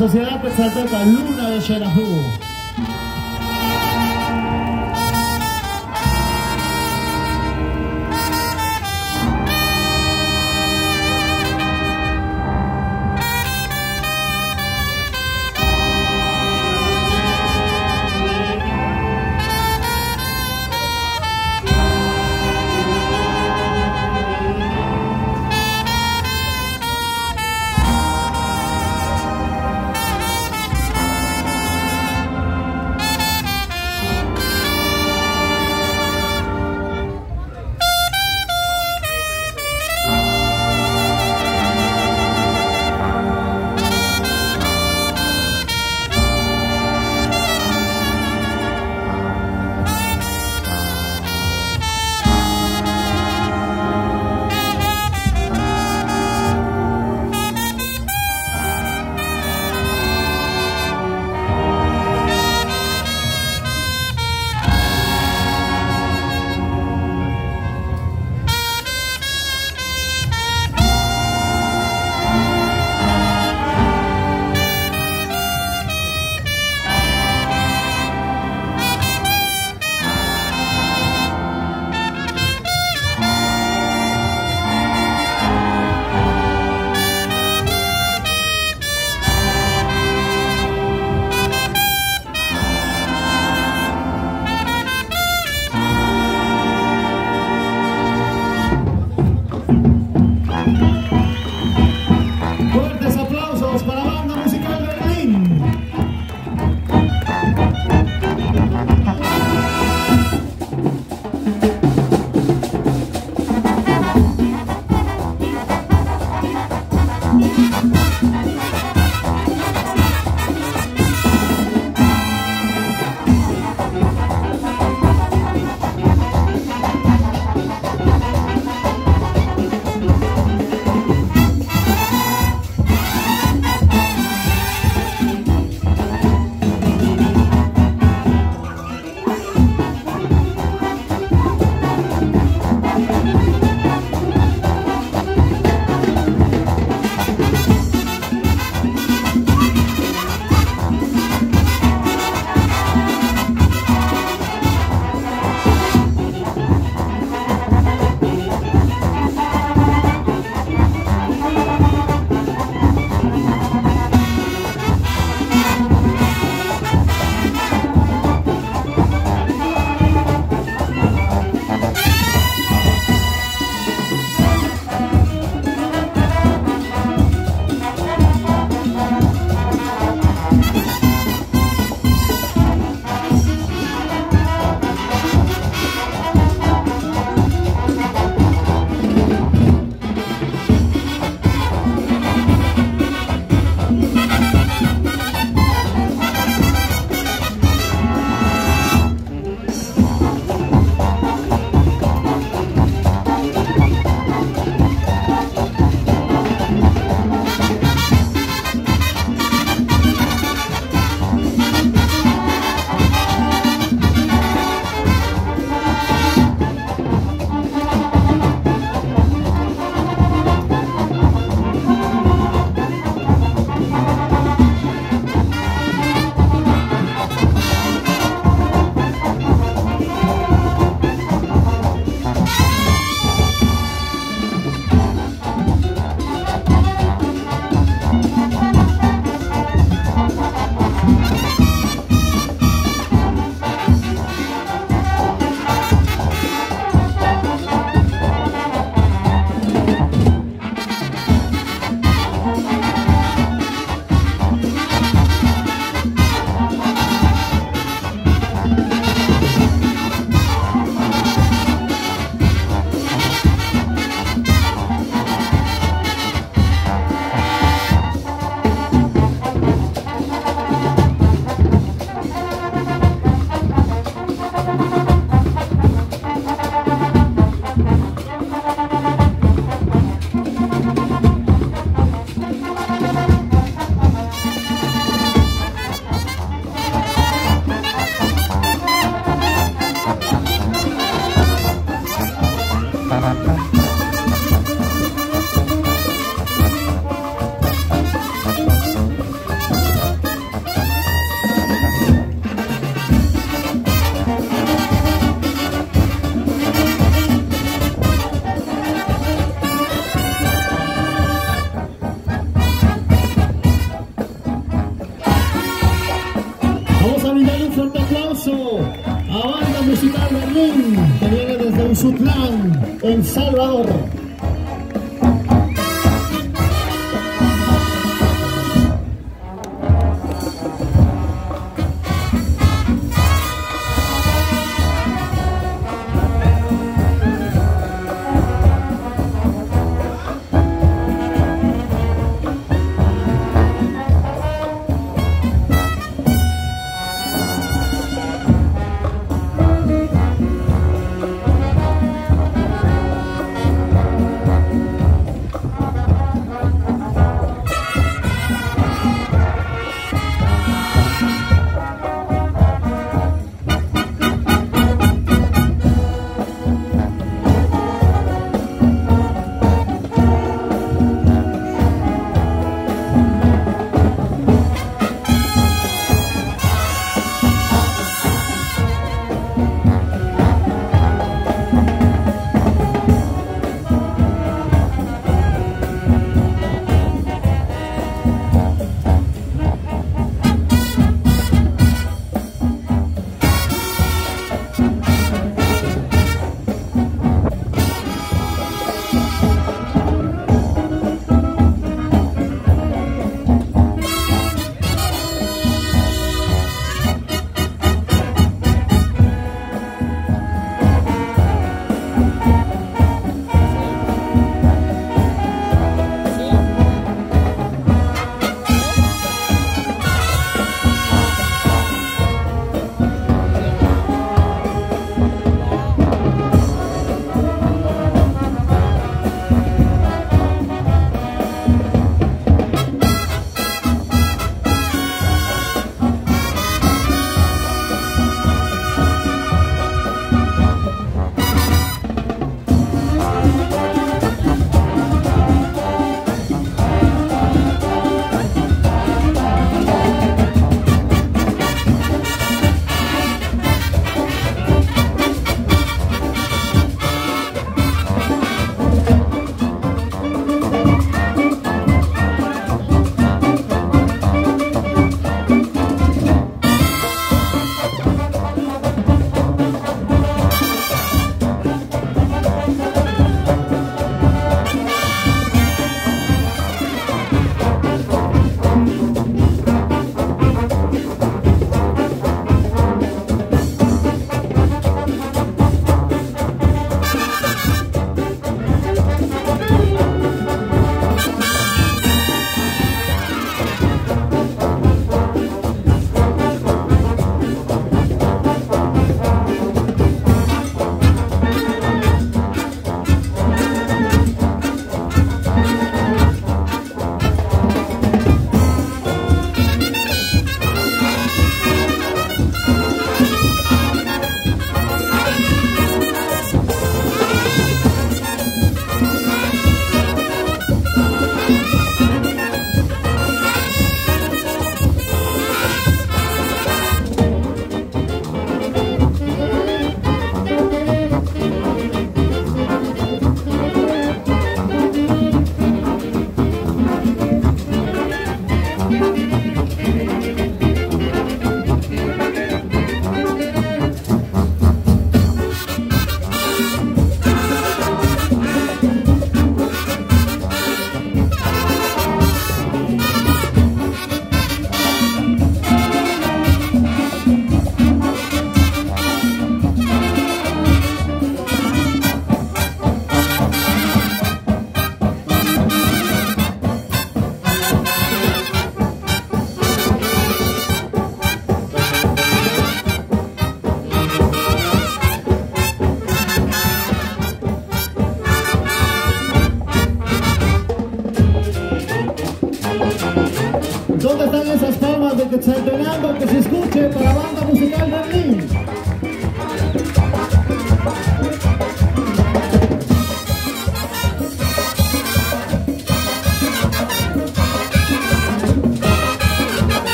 Sociedad Quetzalteca, Luna de Xelajú. Aplauso a Banda Musical Berlín, que viene desde Usutlán, El Salvador.